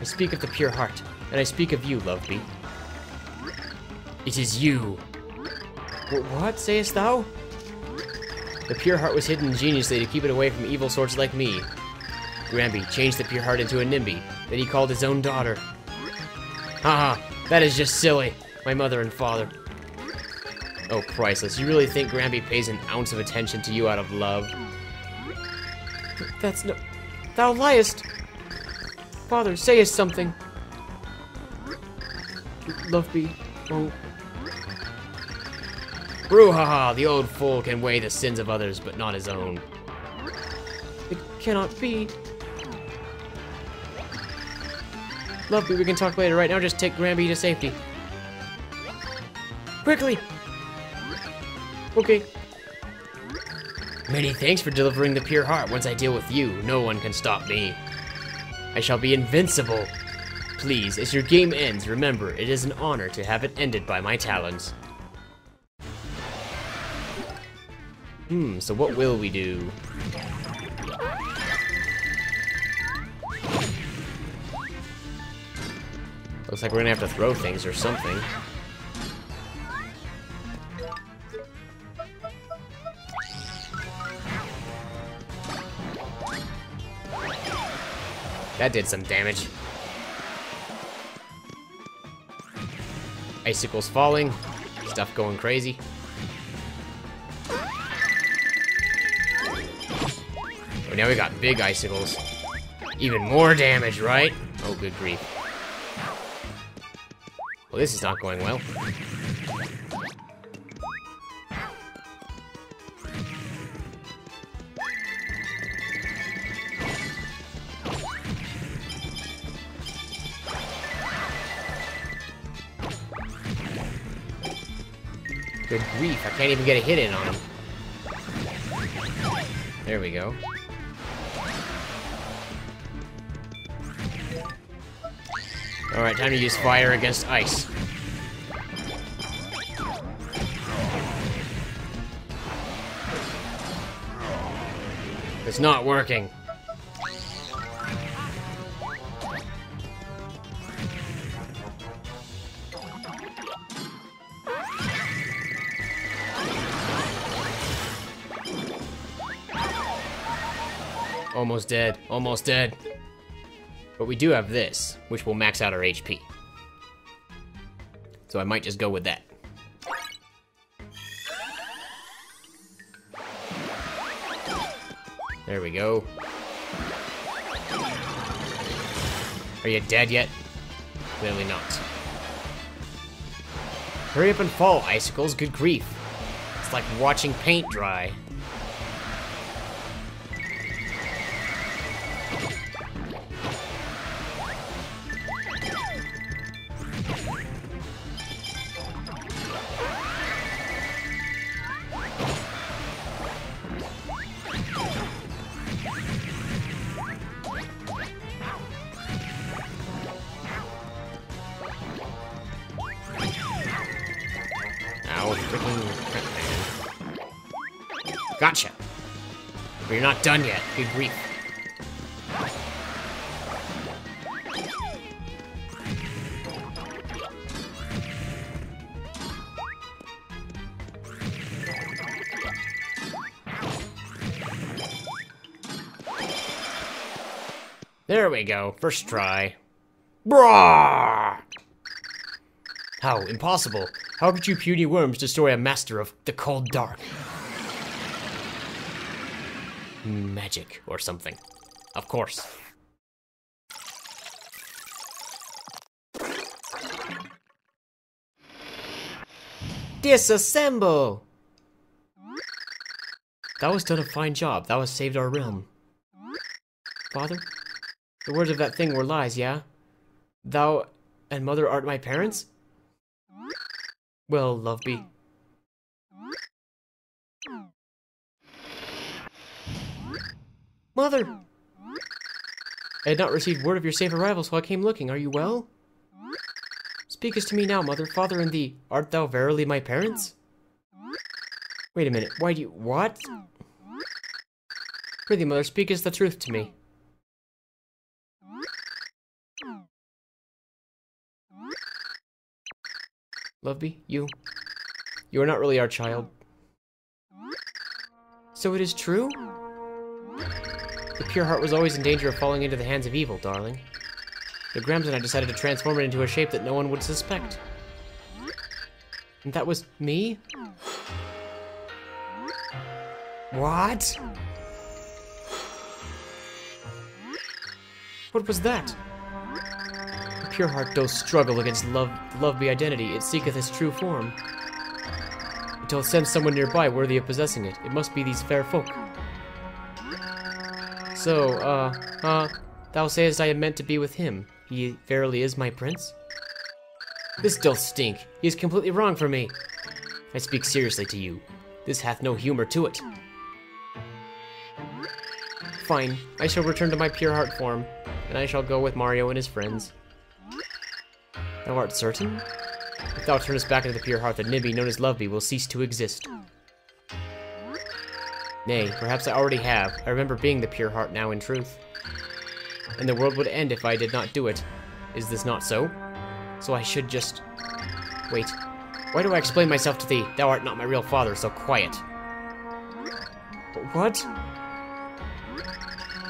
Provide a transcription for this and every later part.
I speak of the pure heart, and I speak of you, Luvbi. It is you. Wh- what, sayest thou? The pure heart was hidden ingeniously to keep it away from evil sorts like me. Grambi changed the pure heart into a Nimbi that he called his own daughter. Haha, that is just silly. My mother and father. Oh, priceless. You really think Grambi pays an ounce of attention to you out of love? That's no... Thou liest! Father, say us something. Luvbi, oh... Brouhaha! The old fool can weigh the sins of others, but not his own. It cannot be. Lovely, we can talk later. Right now, just take Grambi to safety. Quickly! Okay. Many thanks for delivering the pure heart. Once I deal with you, no one can stop me. I shall be invincible. Please, as your game ends, remember, it is an honor to have it ended by my talons. Hmm, so what will we do? Looks like we're gonna have to throw things or something. That did some damage. Icicles falling. Stuff going crazy. Oh, now we got big icicles. Even more damage, right? Oh, good grief. Well, this is not going well. Good grief, I can't even get a hit in on him. There we go. Alright, time to use fire against ice. It's not working. Almost dead, almost dead. But we do have this, which will max out our HP. So I might just go with that. There we go. Are you dead yet? Clearly not. Hurry up and fall, icicles. Good grief. It's like watching paint dry. Freaking. Gotcha. But you're not done yet. Good grief. There we go. First try. Brah! How? Impossible. How could you puny worms destroy a master of the cold dark? Magic or something. Of course. Disassemble! That was done a fine job. That was saved our realm. Father? The words of that thing were lies, yeah? Thou and mother art my parents? Well, Luvbi. Mother! I had not received word of your safe arrival, so I came looking. Are you well? Speakest to me now, mother, father, and thee. Art thou verily my parents? Wait a minute. Why do you... What? Prithee, mother, speakest the truth to me. Luvbi, you. You are not really our child. So it is true? The pure heart was always in danger of falling into the hands of evil, darling. The Grams and I decided to transform it into a shape that no one would suspect. And that was me? What? What was that? Pure heart doth struggle against love, Luvbi identity. It seeketh its true form. Until it sends someone nearby worthy of possessing it. It must be these fair folk. So, uh, uh, thou sayest I am meant to be with him. He verily is my prince? This doth stink. He is completely wrong for me. I speak seriously to you. This hath no humor to it. Fine, I shall return to my pure heart form, and I shall go with Mario and his friends. Thou art certain? If thou turnest back into the pure heart, the Nimbi known as Luvbi will cease to exist. Nay, perhaps I already have. I remember being the pure heart now in truth. And the world would end if I did not do it. Is this not so? So I should just... Wait. Why do I explain myself to thee? Thou art not my real father, so quiet. What?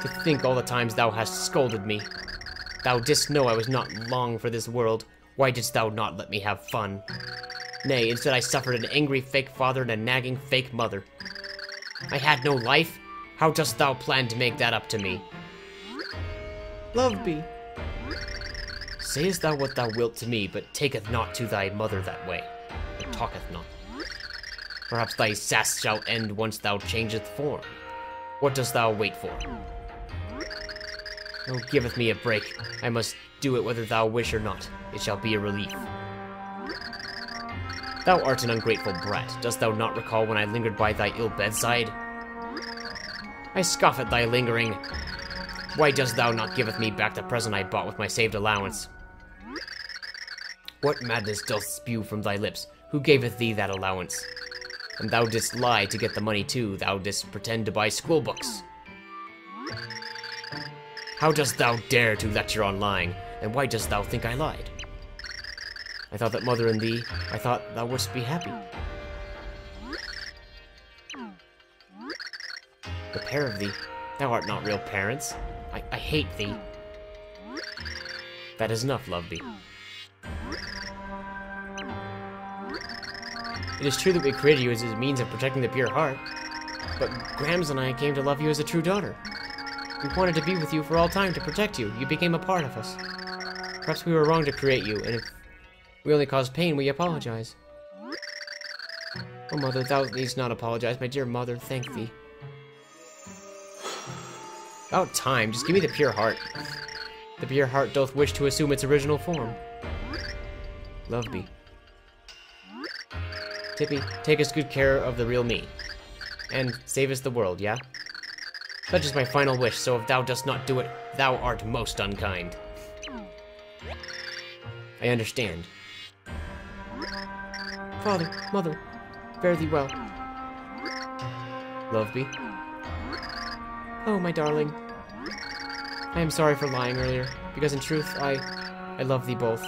To think all the times thou hast scolded me. Thou didst know I was not long for this world. Why didst thou not let me have fun? Nay, instead I suffered an angry fake father and a nagging fake mother. I had no life? How dost thou plan to make that up to me? Luvbi. Sayest thou what thou wilt to me, but taketh not to thy mother that way, and talketh not. Perhaps thy sass shall end once thou changeth form. What dost thou wait for? Oh, giveth me a break. I must do it whether thou wish or not. It shall be a relief. Thou art an ungrateful brat. Dost thou not recall when I lingered by thy ill bedside? I scoff at thy lingering. Why dost thou not giveth me back the present I bought with my saved allowance? What madness doth spew from thy lips? Who gaveth thee that allowance? And thou didst lie to get the money too. Thou didst pretend to buy school books. How dost thou dare to lecture on lying? And why dost thou think I lied? I thought that mother and thee, I thought thou wouldst be happy. The pair of thee, thou art not real parents. I, I hate thee. That is enough, Luvbi. It is true that we created you as a means of protecting the pure heart, but Grams and I came to love you as a true daughter. We wanted to be with you for all time to protect you. You became a part of us. Perhaps we were wrong to create you, and if we only caused pain, we apologize. Oh, mother, thou needst not apologize. My dear mother, thank thee. About time. Just give me the pure heart. The pure heart doth wish to assume its original form. Love me. Tippi, take us good care of the real me. And save us the world, yeah? Such is my final wish, so if thou dost not do it, thou art most unkind. I understand. Father, mother, fare thee well. Love me. Oh, my darling. I am sorry for lying earlier, because in truth, I... I love thee both.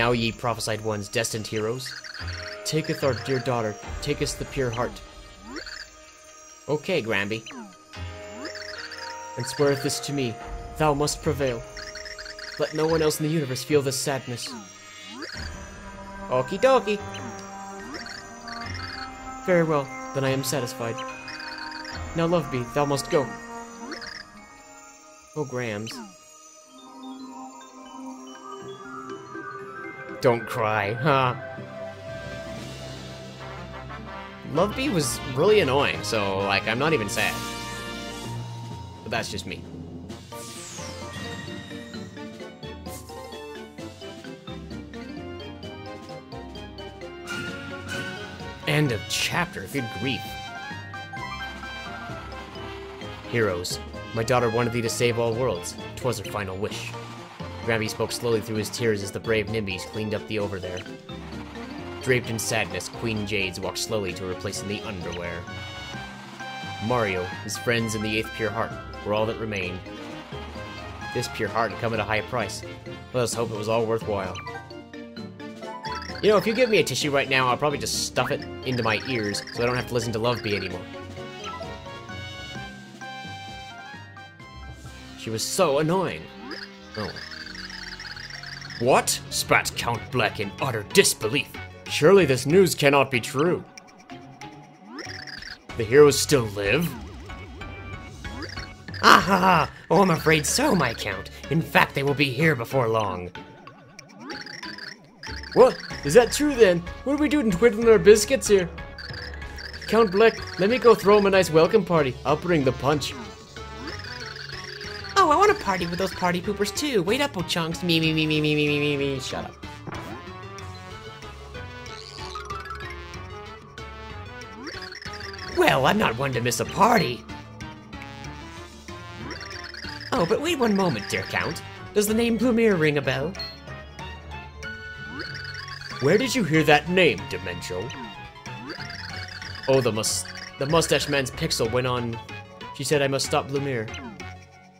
Now ye prophesied ones, destined heroes, taketh our dear daughter, taketh the pure heart. Okay, Grambi. And sweareth this to me, thou must prevail. Let no one else in the universe feel this sadness. Okie dokie. Very well, then I am satisfied. Now, Luvbi, thou must go. Oh, Grams. Don't cry, huh? Luvbi was really annoying, so, like, I'm not even sad. But that's just me. End of chapter, good grief. Heroes. My daughter wanted thee to save all worlds. 'Twas her final wish. Grambi spoke slowly through his tears as the brave Nimbis cleaned up the Overthere. Draped in sadness, Queen Jaydes walked slowly to her place in the Underwhere. Mario, his friends, and the eighth pure heart were all that remained. This pure heart had come at a high price. Let us hope it was all worthwhile. You know, if you give me a tissue right now, I'll probably just stuff it into my ears so I don't have to listen to Luvbi anymore. She was so annoying. Oh. What? spat Count Bleck in utter disbelief. Surely this news cannot be true. The heroes still live? Ah ha ha! Oh, I'm afraid so, my Count. In fact, they will be here before long. What? Is that true then? What are we doing twiddling our biscuits here? Count Bleck, let me go throw him a nice welcome party. I'll bring the punch. Party with those party poopers too. Wait up, oh chunks. Me, me, me, me, me, me, me, me, me. Shut up. Well, I'm not one to miss a party. Oh, but wait one moment, dear Count. Does the name Blumiere ring a bell? Where did you hear that name, Dimentio? Oh, the mus the mustache man's pixel went on. She said I must stop Blumiere.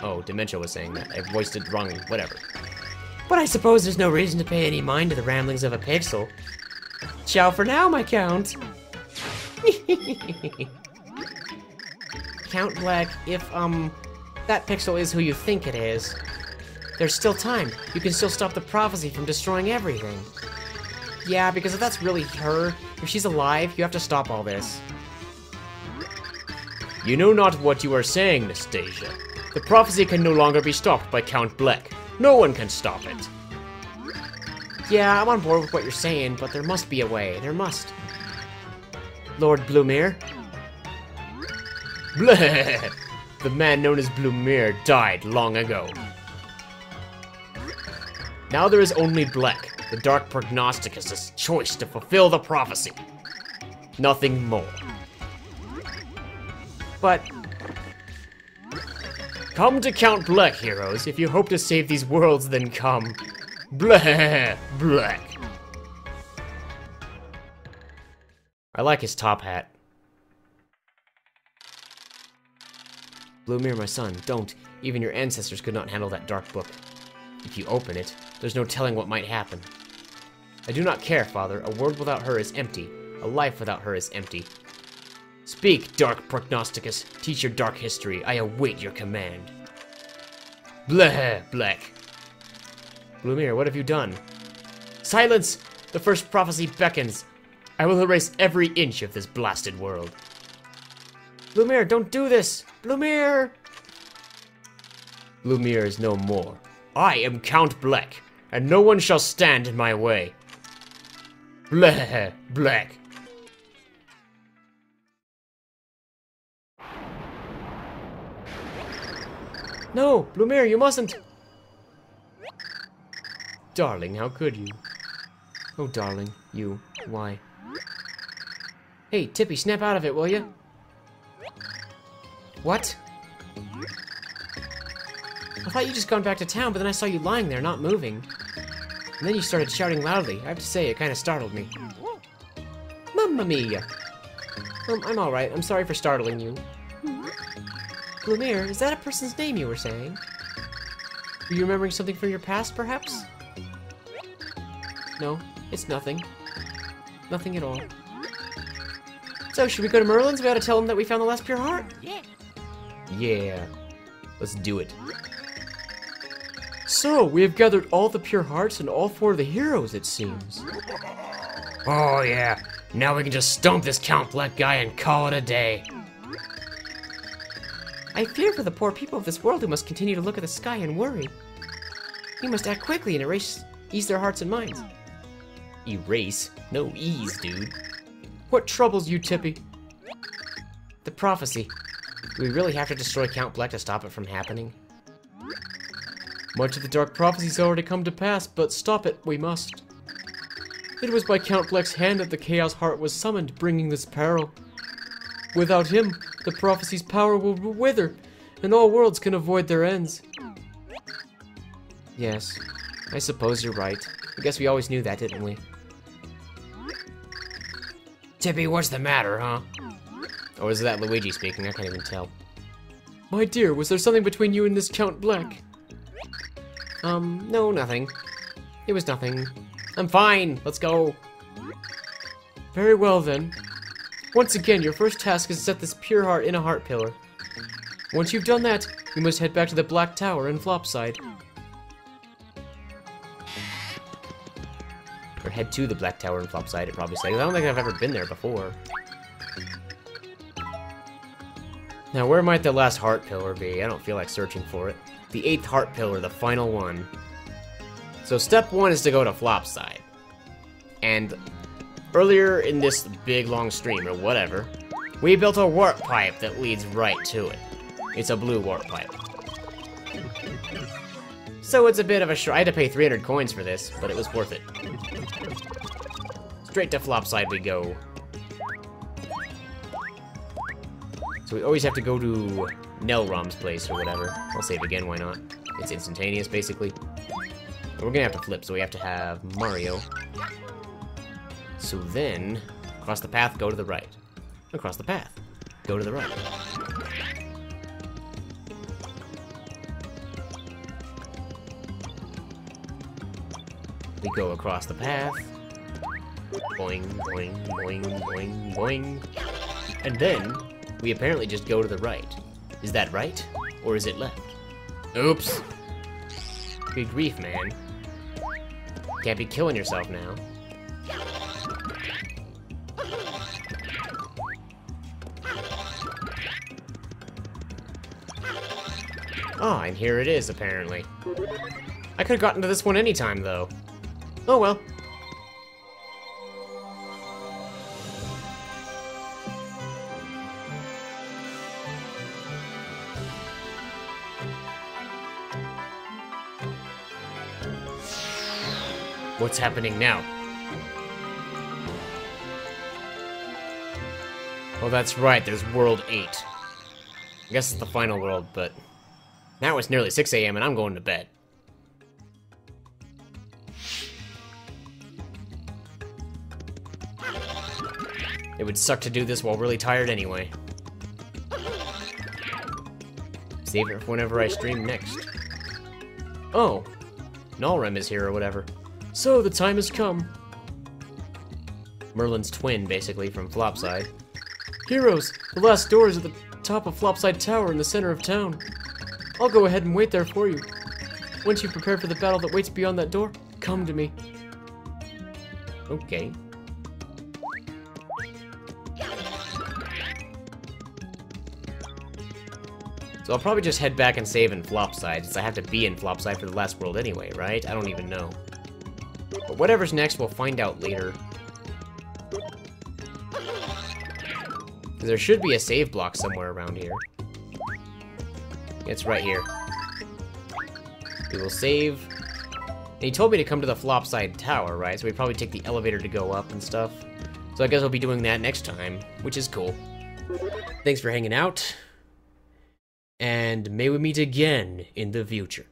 Oh, Dimentio was saying that. I voiced it wrongly. Whatever. But I suppose there's no reason to pay any mind to the ramblings of a pixel. Ciao for now, my Count. Count Bleck, if, um, that pixel is who you think it is, there's still time. You can still stop the prophecy from destroying everything. Yeah, because if that's really her, if she's alive, you have to stop all this. You know not what you are saying, Nastasia. The prophecy can no longer be stopped by Count Bleck. No one can stop it. Yeah, I'm on board with what you're saying, but there must be a way. There must. Lord Blumiere? Bleh! The man known as Blumiere died long ago. Now there is only Bleck, the Dark Prognosticus' choice to fulfill the prophecy. Nothing more. But... Come to Count Bleck, heroes. If you hope to save these worlds, then come. Bleh! Bleck. I like his top hat. Blumiere, my son, don't. Even your ancestors could not handle that dark book. If you open it, there's no telling what might happen. I do not care, father. A world without her is empty. A life without her is empty. Speak, dark prognosticus. Teach your dark history. I await your command. Bleh, Black. Blumiere, what have you done? Silence! The first prophecy beckons. I will erase every inch of this blasted world. Blumiere, don't do this! Blumiere! Blumiere is no more. I am Count Bleck, and no one shall stand in my way. Bleh, Bleck. No, Blumiere, you mustn't. Darling, how could you? Oh, darling, you, why? Hey, Tippi, snap out of it, will you? What? I thought you just gone back to town, but then I saw you lying there, not moving. And then you started shouting loudly. I have to say, it kind of startled me. Mamma mia! Um, I'm alright. I'm sorry for startling you. Blumiere, is that a person's name you were saying? Are you remembering something from your past, perhaps? No, it's nothing. Nothing at all. So, should we go to Merlon's? We gotta tell him that we found the last pure heart? Yeah. Yeah. Let's do it. So, we have gathered all the pure hearts and all four of the heroes, it seems. Oh, yeah. Now we can just stomp this Count Bleck guy and call it a day. I fear for the poor people of this world who must continue to look at the sky and worry. We must act quickly and erase, ease their hearts and minds. Erase? No ease, dude. What troubles you, Tippi? The prophecy. Do we really have to destroy Count Bleck to stop it from happening? Much of the Dark Prophecy's already come to pass, but stop it we must. It was by Count Bleck's hand that the Chaos Heart was summoned, bringing this peril. Without him, the prophecy's power will wither, and all worlds can avoid their ends. Yes, I suppose you're right. I guess we always knew that, didn't we? Tippi, what's the matter, huh? Or is that Luigi speaking? I can't even tell. My dear, was there something between you and this Count Bleck? Um, no, nothing. It was nothing. I'm fine. Let's go. Very well, then. Once again, your first task is to set this pure heart in a heart pillar. Once you've done that, you must head back to the Black Tower in Flopside. Or head to the Black Tower in Flopside, it probably says. I don't think I've ever been there before. Now, where might the last heart pillar be? I don't feel like searching for it. The eighth heart pillar, the final one. So step one is to go to Flopside. And earlier in this big long stream, or whatever, we built a warp pipe that leads right to it. It's a blue warp pipe. So it's a bit of a I had to pay 300 coins for this, but it was worth it. Straight to Flopside we go. So we always have to go to Nolrem's place or whatever. I'll save again, why not? It's instantaneous, basically. But we're gonna have to flip, so we have to have Mario. So then, across the path, go to the right. Across the path, go to the right. We go across the path. Boing, boing, boing, boing, boing. And then, we apparently just go to the right. Is that right? Or is it left? Oops. Good grief, man. Can't be killing yourself now. Oh, and here it is, apparently. I could have gotten to this one anytime, though. Oh well. What's happening now? Oh, that's right, there's World 8. I guess it's the final world, but... Now it's nearly 6 a.m. and I'm going to bed. It would suck to do this while really tired anyway. Save it for whenever I stream next. Oh, Nolrem is here or whatever. So, the time has come. Merlon's twin, basically, from Flopside. Heroes, the last door is at the top of Flopside Tower in the center of town. I'll go ahead and wait there for you. Once you prepare for the battle that waits beyond that door, come to me. Okay. So I'll probably just head back and save in Flopside, since I have to be in Flopside for the last world anyway, right? I don't even know. But whatever's next, we'll find out later. There should be a save block somewhere around here. It's right here. We will save. He told me to come to the Flopside Tower, right? So we probably take the elevator to go up and stuff. So I guess I'll be doing that next time, which is cool. Thanks for hanging out and may we meet again in the future.